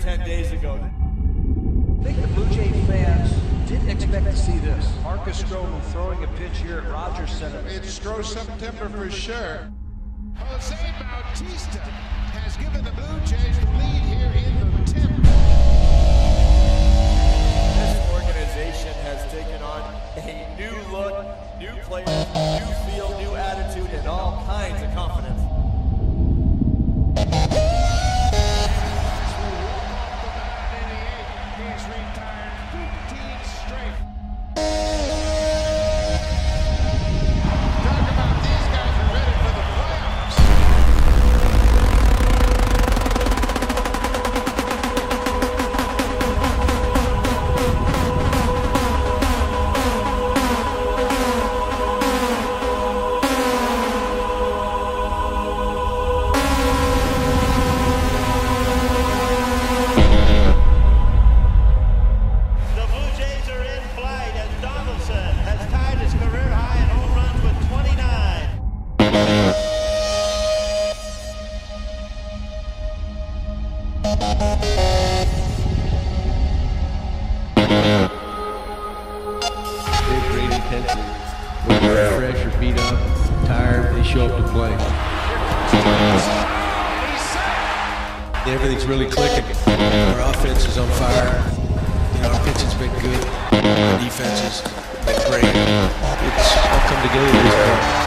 10 days ago. I think the Blue Jay fans didn't expect to see this. Marcus Stroman throwing a pitch here at Rogers Center. It's Stro September for sure. Jose Bautista has given the Blue Jays the lead here in the 10th. This organization has taken on a new look, new players, new feel, new attitude, and all. They're great intensity. When they're fresh or beat up, tired, they show up to play. Everything's really clicking. Our offense is on fire. You know, our pitching's been good. Our defense has been great. It's all come together this point.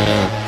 Yeah.